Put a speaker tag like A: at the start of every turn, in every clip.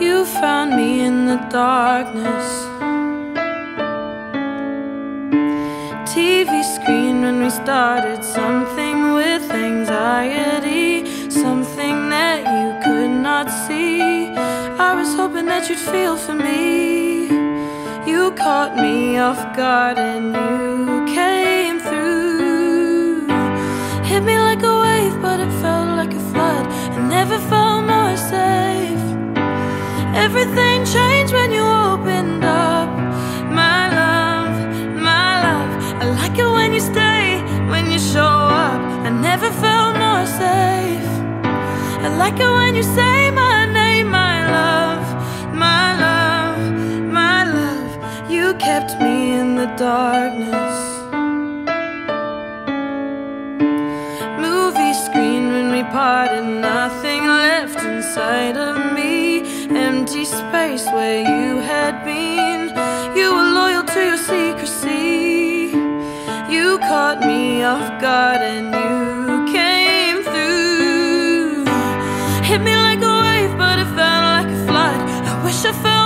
A: You found me in the darkness. TV screen when we started something with anxiety, something that you could not see. I was hoping that you'd feel for me. You caught me off guard and you Everything changed when you opened up. My love, my love. I like it when you stay, when you show up. I never felt more safe. I like it when you say my name, my love, my love, my love. You kept me in the darkness. Movie screen when we parted, nothing left inside of me. Empty space where you had been. You were loyal to your secrecy. You caught me off guard and you came through. Hit me like a wave, but it felt like a flood. I wish I felt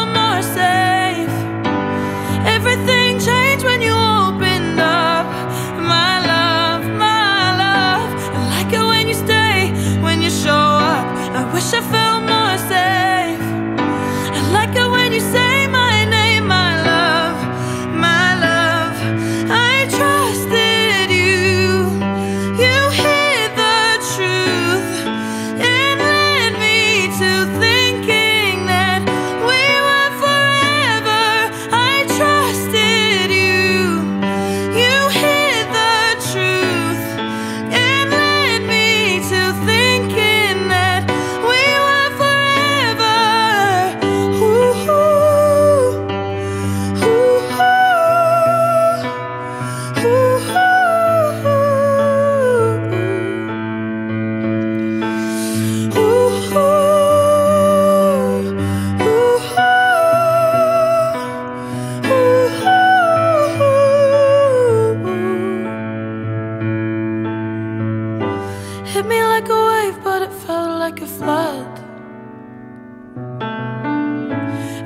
A: Hit me like a wave, but it felt like a flood.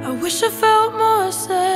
A: I wish I felt more safe.